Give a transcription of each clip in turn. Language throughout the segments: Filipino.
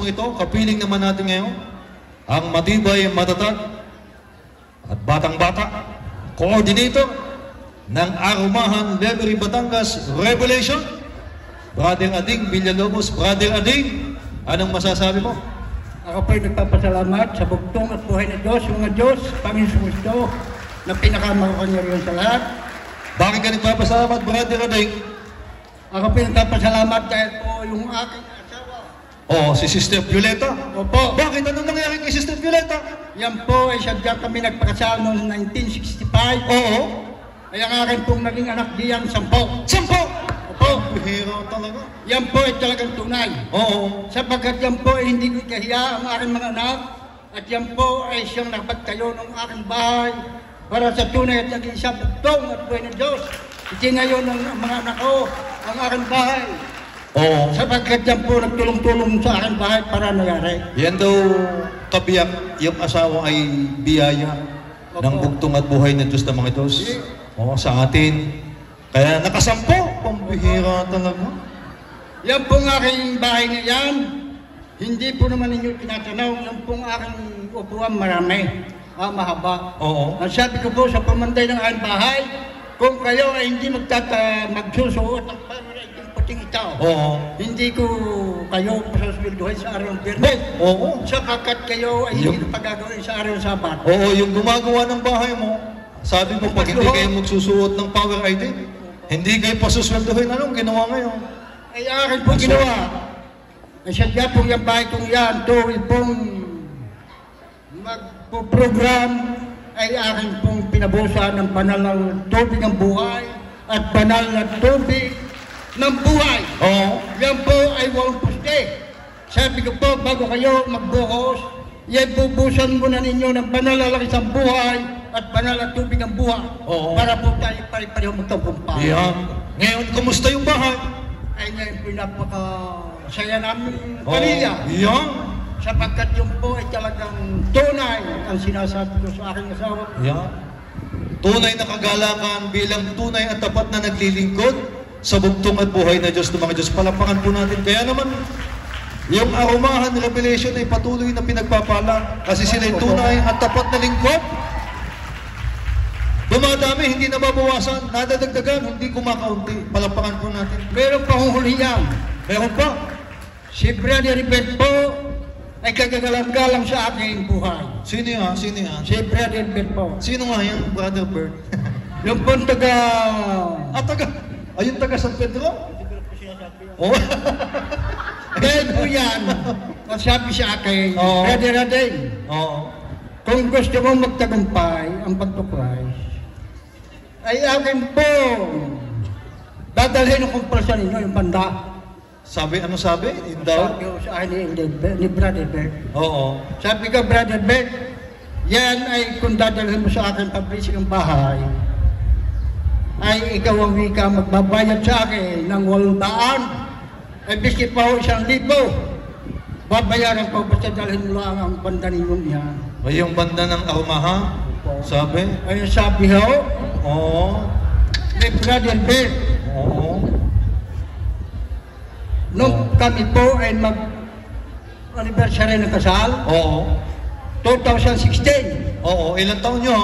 pong ito, kapiling naman natin ngayon, ang matibay, matatag, at batang-bata, coordinator ng Arumahan Levery Batangas Revelation, Brother Ading Villalobos. Brother Ading, anong masasabi mo? Ako po'y nagpapasalamat sa bugtong at buhay na Diyos, mga Diyos, Panginoon Kristo, na pinakamakapangyarihan sa lahat. Bakit ka nagpapasalamat, Brother Ading? Ako po'y nagpapasalamat dahil po yung aking. Oh, si Sister Violeta. Opo, Bakit? Anong nangyari kay Sister Violeta? yan po ay sadya kami nagpakasal noong 1965. Oo. Ay ang akin pong naging anak diyan, sampo. Sampo! Opo, Bihira talaga. yan po ay talagang tunay. Oo. Sapagkat yan po ay hindi ko kahiya ang aking mga anak at yan po ay siyang nakapagtayo ng aking bahay para sa tunay at naging sa bugtong at buhay ng Diyos. Itinayo ng mga anak ko ang aking bahay Oo. sapagkat yan po nagtulong-tulong sa aking bahay para nangyari. Yan daw kabiyak, yung asawa ay biyaya ng Opo. bugtong at buhay ng Diyos ng mga Diyos. Oo, sa atin. Kaya nakasampo, pambihira talaga. Yan pong aking bahay na yan, hindi po naman ninyo tinatanaw, yan pong aking upuan marami, ah, mahaba. Oo. Ang sabi ko po sa pamanday ng aking bahay, kung kayo ay hindi magtata, magsusuot ng Oo. hindi ko kayo pasusweldohin sa araw ng Biyernes. Oo. Sapagkat kayo ay hindi Yung- na pagagawin sa araw ng Sabat. Oo, yung gumagawa ng bahay mo, sabi mo pag hindi kayo magsusuot ng power ID, hindi kayo pasusweldohin. Anong ginawa ngayon? Ay akin po ginawa. Ay sadya po yung bahay kong yan, tuwing pong magpo-program ay akin pong pinabusan ng banal ng tubig ng buhay at banal na tubig ng buhay. Oo. Yan po ay walang puste. Sabi ko po, bago kayo magbuhos, yan bubusan muna ninyo ng banal na langis ng buhay at banal na tubig ng buhay Oo. para po tayo pare-pareho magtagumpay. Yan. Ngayon, kumusta yung bahay? Ay ngayon po napaka saya namin Oo. pamilya. Yan. Sapagkat yung po ay talagang tunay ang sinasabi ko sa aking asawa. Yan. Tunay na kagalakan bilang tunay at tapat na naglilingkod sa bugtong at buhay na Diyos ng mga Diyos. Palapakan po natin. Kaya naman, yung arumahan revelation ay patuloy na pinagpapala kasi sila ay tunay at tapat na lingkod. Dumadami, hindi nababawasan, nadadagdagan, hindi kumakaunti. Palapakan po natin. Meron pa huhulihan. Meron pa. Si Brother Ribet po ay kagagalang-galang sa aking buhay. Sino yan? Sino yan? Si Brother Ribet po. Sino nga yan, Brother Bert? Yung po taga... ah, taga. Ayun, taga San Pedro? Oh. Dahil po yan, sabi sa akin, Oo. Brother Ading, Oo. kung gusto mo magtagumpay ang pagtupray, ay akin po dadalhin ang kumpulsa ninyo yung banda. Sabi, ano sabi? In daw? Sabi ko sa akin ni, ni Brother Bert. Oo. Sabi ko, Brother Bert, yan ay kung dadalhin mo sa akin pablisik ang bahay, ay ikaw ang wika magbabayad sa akin ng walong daan, ay biskit pa ho isang libo. Babayaran ko basta dalhin mo lang ang banda ninyong yan. Ay, yung banda ng Arumaha, sabi? Ay sabi ho, Oo. ni Brother Bert, Oo. nung kami po ay mag anniversary ng kasal, Oo. 2016. Oo. Ilang taon nyo?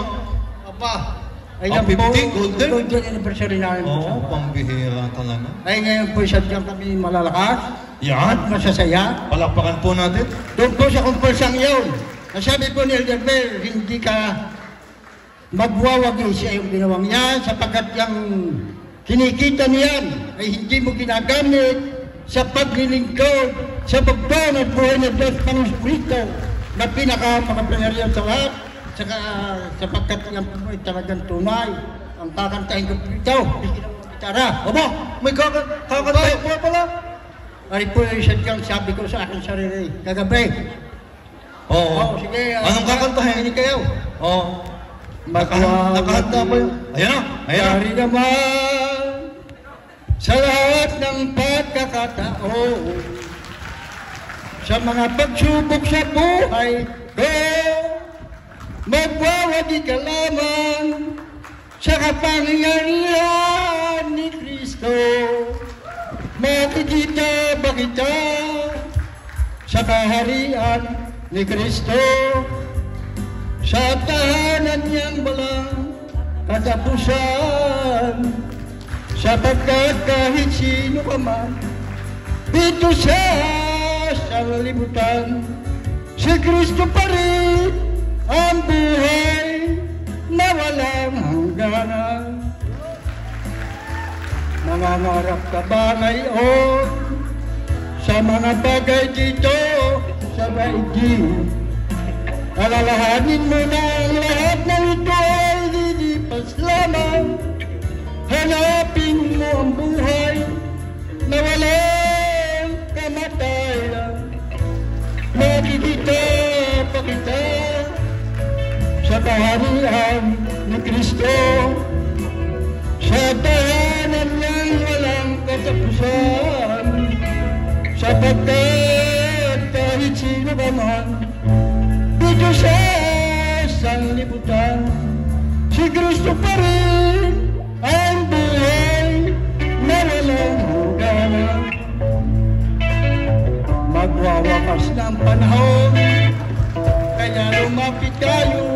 Aba, ay yan po, 50, golden? golden anniversary namin. Oo. kasal. Pambihira talaga. Ay ngayon po sadyang kami malalakas at Yan. masasaya. Palakpakan po natin. Doon po sa kumpulsang iyon, ang sabi po ni Elder Bell, hindi ka magwawagi sa iyong ginawang yan sapagkat yung kinikita niyan ay hindi mo ginagamit sa paglilingkod sa pagpang at buhay ng Diyos Panginoon Kristo na pinakamakapangyarihan sa lahat saka sapagkat yan po ay talagang tunay ang kakantahin ko po ito. Tara, Aba, may kakan kakantayin po pala. Ari po yung sadyang sabi ko sa aking sarili kagabi. Oo. Oh, sige. ah, Anong kakantahin? Hindi kayo. Oo. Naka- Nakahanda pa yun. Ayan na. Ayan na. Dari naman sa lahat ng pagkakataon sa mga pagsubok sa buhay ko magwawagi ka lamang sa kapangyarihan ni Kristo. Makikita ba kita sa kaharian ni Kristo? Sa tahanan niyang walang katapusan sapagkat kahit sino ka man dito sa sanlibutan si Kristo pa rin ang buhay na walang hangganan Nangangarap ka ba ngayon sa mga bagay dito sa daigdig? Alalahanin mo na ang lahat ng ito ay lilipas lamang. Hanapin mo ang buhay na walang kaharian ni Kristo. Sa tahanan niyang walang katapusan. Sapagkat kahit sino ka man. Dito sa sanlibutan. Si Kristo pa rin ang buhay na walang hangganan Magwawakas ng panahon Kaya lumapit tayo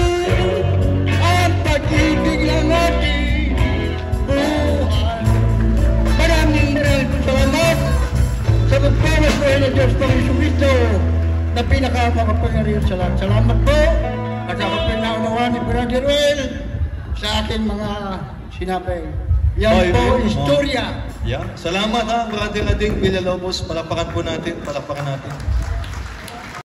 Diyos pang Isumito na pinakamakapangyarihan sa lahat. Salamat po at ako pinaunawa ni Brother Well sa aking mga sinabi. Yan Ay, po, Will, istorya. Yeah. Salamat ha, Brother Ading Villalobos. Palakpakan po natin, palakpakan natin.